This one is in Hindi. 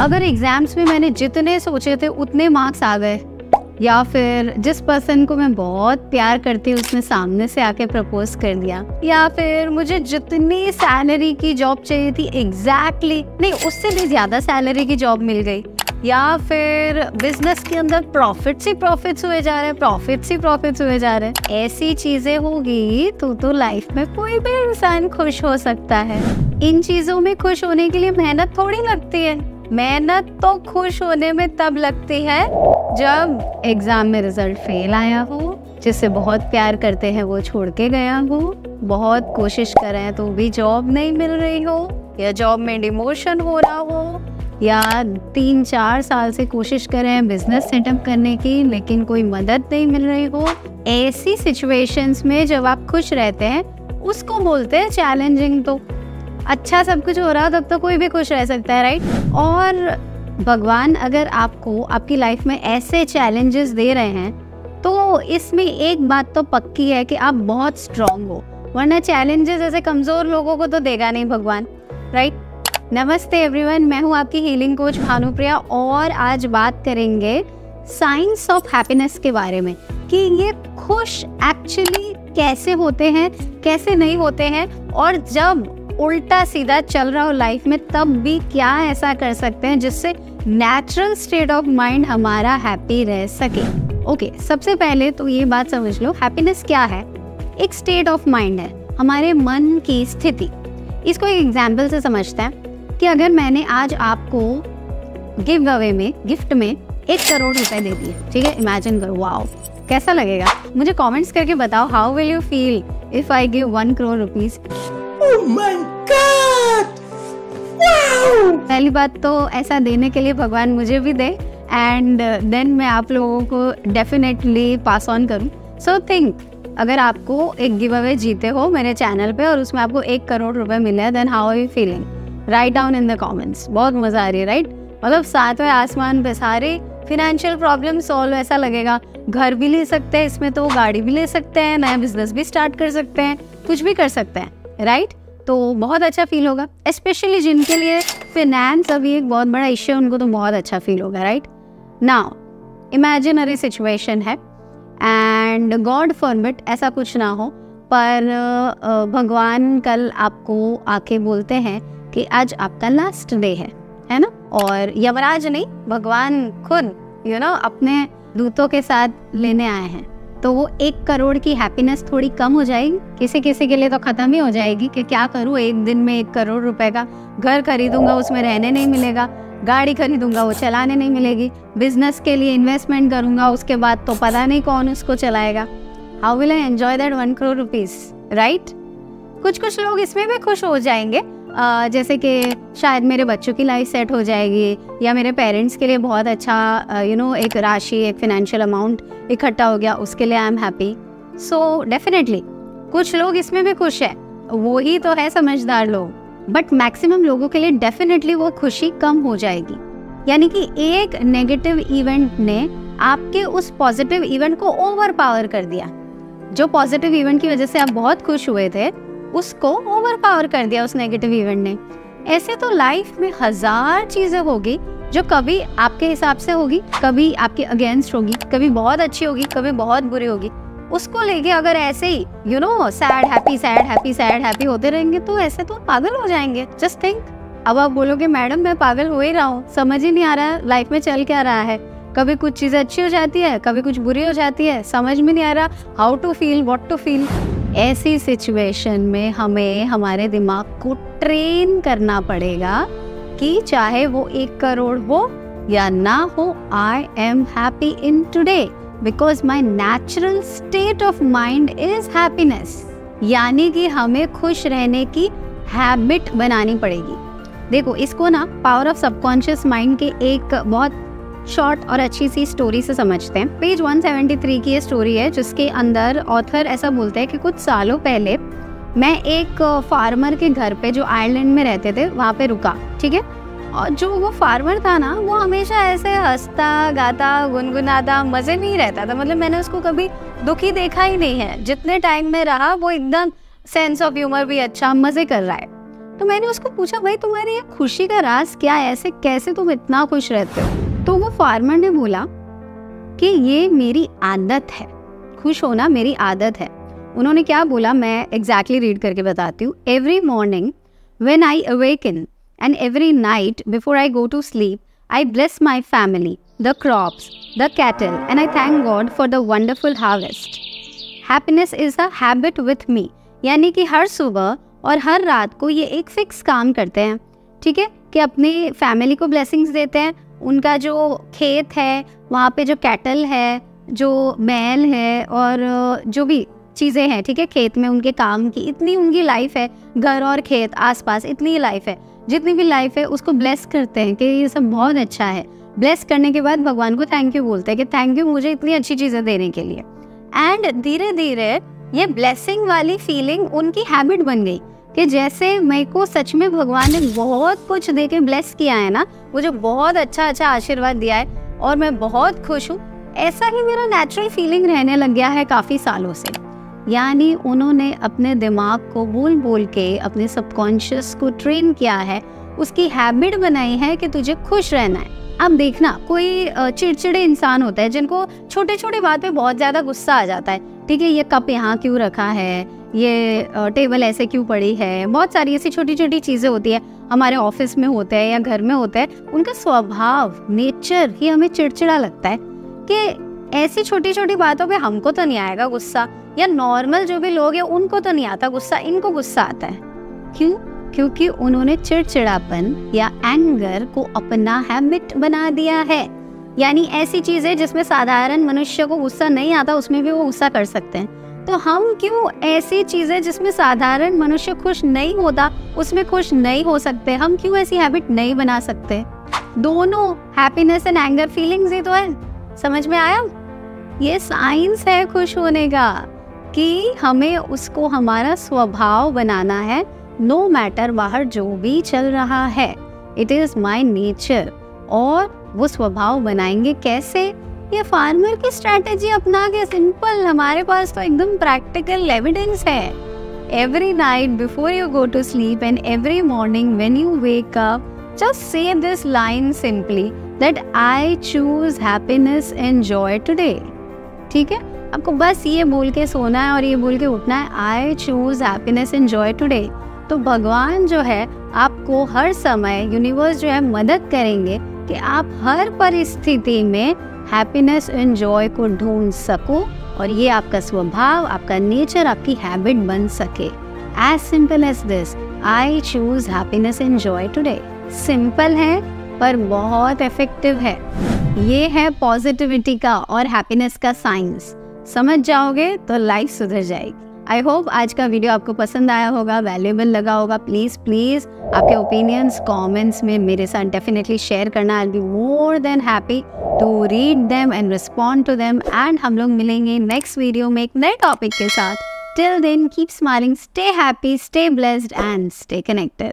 अगर एग्ज़ाम्स में मैंने जितने सोचे थे उतने मार्क्स आ गए। या फिर जिस पर्सन को मैं बहुत प्यार करती हूँ उसने सामने से आके प्रपोज कर दिया। या फिर मुझे जितनी सैलरी की जॉब चाहिए थी एग्जैक्टली exactly, नहीं उससे भी ज़्यादा सैलरी की जॉब मिल गई। या फिर बिज़नेस के अंदर प्रॉफिट्स ही प्रॉफिट्स हुए जा रहे हैं प्रॉफिट्स ही प्रॉफिट्स हुए जा रहे हैं। ऐसी चीज़ें होगी तो तो लाइफ में कोई भी इंसान खुश हो सकता है। इन चीज़ों में खुश होने के लिए मेहनत थोड़ी लगती है। मेहनत तो खुश होने में तब लगती है जब एग्ज़ाम में रिज़ल्ट फेल आया हो। जिससे बहुत प्यार करते हैं, वो छोड़ के गया हो। बहुत कोशिश कर रहे हैं तो भी जॉब नहीं मिल रही हो, या जॉब में डिमोशन हो रहा हो, या तीन चार साल से कोशिश कर रहे हैं बिज़नेस सेटअप करने की, लेकिन कोई मदद नहीं मिल रही हो। ऐसी सिचुएशंस में जब आप खुश रहते हैं, उसको बोलते हैं चैलेंजिंग तो। अच्छा सब कुछ हो रहा हो, तब तो कोई भी खुश रह सकता है राइट और भगवान अगर आपको, आपकी लाइफ में ऐसे चैलेंजेस दे रहे हैं तो इसमें एक बात तो पक्की है कि आप बहुत स्ट्रांग हो, वरना चैलेंजेस ऐसे कमज़ोर लोगों को तो देगा नहीं भगवान राइट नमस्ते एवरीवन मैं हूँ आपकी हीलिंग कोच भानुप्रिया, और आज बात करेंगे साइंस ऑफ़ हैप्पीनेस के बारे में, कि ये खुश एक्चुअली कैसे होते हैं, कैसे नहीं होते हैं, और जब उल्टा सीधा चल रहा हो लाइफ में तब भी क्या ऐसा कर सकते हैं जिससे नेचुरल स्टेट ऑफ़ माइंड हमारा हैप्पी रह सके? ओके okay, सबसे पहले तो ये बात समझ लो हैप्पीनेस क्या है? एक स्टेट ऑफ़ माइंड है हमारे मन की स्थिति। इसको एक एग्ज़ाम्पल से समझते हैं कि अगर मैंने आज आपको गिव अवे में गिफ्ट में एक करोड़ रुपए दे दिए ठीक है? इमेजिन करो वाओ कैसा लगेगा? मुझे कमेंट्स करके बताओ how will you feel if I give one crore rupees पहली बात तो ऐसा देने के लिए भगवान मुझे भी दे। एंड देन मैं आप लोगों को डेफिनेटली पास ऑन करूँ। सो so थिंक अगर आपको एक गिव अवे जीते हो मेरे चैनल पे और उसमें आपको एक करोड़ रुपए मिले then how are you feeling right down in the comments बहुत मज़ा आ रही है राइट मतलब सातवें आसमान पे सारे फिनेंशियल प्रॉब्लम सॉल्व ऐसा लगेगा। घर भी ले सकते हैं, इसमें तो गाड़ी भी ले सकते हैं, नया बिज़नेस भी स्टार्ट कर सकते हैं, कुछ भी कर सकते हैं राइट तो बहुत अच्छा फील होगा। स्पेशली जिनके लिए फिनेंस अभी एक बहुत बड़ा इश्यू है, उनको तो बहुत अच्छा फील होगा राइट नाउ इमेजिनरी सिचुएशन है। एंड गॉड फॉरमिट ऐसा कुछ ना हो, पर भगवान कल आपको आके बोलते हैं कि आज आपका लास्ट डे है है ना? और यमराज नहीं, भगवान खुद यू नो अपने दूतों के साथ लेने आए हैं। तो वो एक करोड़ की हैप्पीनेस थोड़ी कम हो जाएगी। किसी किसी के लिए तो ख़त्म ही हो जाएगी कि क्या करूँ एक दिन में एक करोड़ रुपए का घर खरीदूँगा, उसमें रहने नहीं मिलेगा, गाड़ी खरीदूँगा, वो चलाने नहीं मिलेगी बिज़नेस के लिए इन्वेस्टमेंट करूँगा, उसके बाद तो पता नहीं कौन उसको चलाएगा। How will I enjoy that one crore rupees right कुछ कुछ लोग इसमें भी खुश हो जाएँगे जैसे कि शायद मेरे बच्चों की लाइफ सेट हो जाएगी या मेरे पेरेंट्स के लिए बहुत अच्छा यू नो एक राशि, एक फिनेंशियल अमाउंट इकट्ठा हो गया, उसके लिए I am happy so definitely कुछ लोग इसमें भी खुश है। वो ही तो है समझदार लोग। बट मैक्सिमम लोगों के लिए डेफिनेटली वो खुशी कम हो जाएगी। यानी कि एक नेगेटिव इवेंट ने आपके उस पॉजिटिव इवेंट को ओवर पावर कर दिया। जो पॉजिटिव इवेंट की वजह से आप बहुत खुश हुए थे उसको ओवर पावर कर दिया उस नेगेटिव इवेंट ने। ऐसे तो लाइफ में हज़ार चीज़ें होगी जो कभी आपके हिसाब से होगी, कभी आपके अगेंस्ट होगी, कभी बहुत अच्छी होगी, कभी बहुत बुरी होगी। उसको लेके अगर ऐसे ही you know sad happy sad happy sad happy होते रहेंगे तो ऐसे तो पागल हो जाएँगे। जस्ट थिंक अब आप बोलोगे, मैडम, मैं पागल हो ही रहा हूँ, समझ ही नहीं आ रहा है लाइफ में चल क्या रहा है? कभी कुछ चीज़ें अच्छी हो जाती है, कभी कुछ बुरी हो जाती है, समझ में नहीं आ रहा how to feel what to feel ऐसी सिचुएशन में हमें, हमारे दिमाग को ट्रेन करना पड़ेगा कि चाहे वो एक करोड़ हो या ना हो I am happy in today because my natural state of mind is happiness यानी कि हमें खुश रहने की हैबिट बनानी पड़ेगी। देखो, इसको ना पावर ऑफ़ सबकॉन्शियस माइंड के एक बहुत शॉर्ट और अच्छी सी स्टोरी से समझते हैं। पेज 173 की ये स्टोरी है, जिसके अंदर ऑथर ऐसा बोलते हैं कि कुछ सालों पहले मैं एक फार्मर के घर पे जो आयरलैंड में रहते थे, वहाँ पे रुका, ठीक है? और जो वो फार्मर था ना, वो हमेशा ऐसे हंसता, गाता, गुनगुनाता, मज़े में ही रहता था। मतलब मैंने उसको कभी दुखी देखा ही नहीं है। जितने टाइम में रहा, वो एकदम सेंस ऑफ़ ह्यूमर भी अच्छा मज़े कर रहा है। तो मैंने उसको पूछा, भाई, तुम्हारी ये खुशी का राज क्या है? ऐसे कैसे तुम इतना खुश रहते हो? तो वो फार्मर ने बोला कि ये मेरी आदत है। खुश होना मेरी आदत है। उन्होंने क्या बोला, मैं एग्जैक्टली रीड करके बताती हूँ। Every morning when I awaken and every night before I go to sleep I bless my family the crops the cattle and I thank god for the wonderful harvest happiness is a habit with me यानी कि हर सुबह और हर रात को ये एक फिक्स काम करते हैं। ठीक है? कि अपनी फैमिली को ब्लेसिंग्स देते हैं उनका जो खेत है, वहाँ पे जो कैटल है, जो मैल है और जो भी चीज़ें हैं, ठीक है, खेत में उनके काम की, इतनी उनकी लाइफ है, घर और खेत, आसपास इतनी लाइफ है, जितनी भी लाइफ है, उसको ब्लेस करते हैं कि ये सब बहुत अच्छा है। ब्लेस करने के बाद भगवान को थैंक यू बोलते हैं कि थैंक यू मुझे इतनी अच्छी चीज़ें देने के लिए। एंड धीरे धीरे ये ब्लेसिंग वाली फीलिंग उनकी हैबिट बन गई। कि जैसे मेरे को सच में भगवान ने बहुत कुछ दे के ब्लेस किया है ना, मुझे बहुत अच्छा अच्छा आशीर्वाद दिया है और मैं बहुत खुश हूँ। ऐसा ही मेरा नेचुरल फीलिंग रहने लग गया है काफ़ी सालों से। यानी उन्होंने अपने दिमाग को बोल बोल के, अपने सबकॉन्शियस को ट्रेन किया है, उसकी हैबिट बनाई है कि तुझे खुश रहना है। अब देखना, कोई चिड़चिड़े इंसान होता है जिनको छोटे छोटे बात पे बहुत ज़्यादा गुस्सा आ जाता है। ठीक है, ये कप यहाँ क्यों रखा है? ये टेबल ऐसे क्यों पड़ी है? बहुत सारी ऐसी छोटी छोटी चीज़ें होती है, हमारे ऑफ़िस में होते हैं या घर में होते हैं, उनका स्वभाव, नेचर ही हमें चिड़चिड़ा लगता है कि ऐसी छोटी छोटी बातों पे हमको तो नहीं आएगा गुस्सा, या नॉर्मल जो भी लोग हैं, उनको तो नहीं आता गुस्सा, इनको गुस्सा आता है। क्यों? क्योंकि उन्होंने चिड़चिड़ापन या एंगर को अपना हैबिट बना दिया है। यानी ऐसी चीज़ें जिसमें साधारण मनुष्य को गुस्सा नहीं आता, उसमें भी वो गुस्सा कर सकते हैं। तो हम क्यों ऐसी चीज़ें जिसमें साधारण मनुष्य खुश नहीं होता, उसमें खुश नहीं हो सकते? हम क्यों ऐसी हैबिट नहीं बना सकते? दोनों हैप्पीनेस एंड एंगर फीलिंग्स ही तो है। समझ में आया? ये साइंस है खुश होने का कि हमें उसको हमारा स्वभाव बनाना है नो मैटर बाहर जो भी चल रहा है। इट इज़ माई नेचर और वो स्वभाव बनाएँगे कैसे? ये फार्मर की स्ट्रेटेजी अपना के सिंपल हमारे पास तो एकदम प्रैक्टिकल एविडेंस है। Every night before you go to sleep and every morning when you wake up just say this line simply that I choose happiness and joy today ठीक है? आपको बस ये बोल के सोना है और ये बोल के उठना है I choose happiness and joy today तो भगवान जो है, आपको हर समय यूनिवर्स जो है मदद करेंगे कि आप हर परिस्थिति में हैप्पीनेस एंड जॉय को ढूंढ सको और ये आपका स्वभाव, आपका नेचर आपकी हैबिट बन सके। As simple as this I choose happiness and joy today simple है, पर बहुत इफ़ेक्टिव है। ये है पॉजिटिविटी का और हैप्पीनेस का साइंस समझ जाओगे तो लाइफ सुधर जाएगी। आई होप आज का वीडियो आपको पसंद आया होगा वैल्यूएबल लगा होगा। प्लीज़ प्लीज़ आपके ओपिनियंस कमेंट्स में मेरे साथ डेफिनेटली शेयर करना। I be more than happy to read them and respond to them and हम लोग मिलेंगे नेक्स्ट वीडियो में एक नए टॉपिक के साथ। Till then keep smiling stay happy stay blessed and stay connected